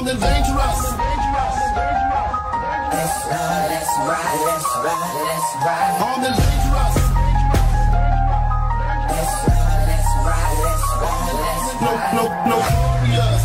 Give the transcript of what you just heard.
wild and dangerous. Let's ride, let's ride, let's ride, let's ride. On and dangerous. Let's ride, let's ride, let's ride, let's ride. no, no. no, Yes.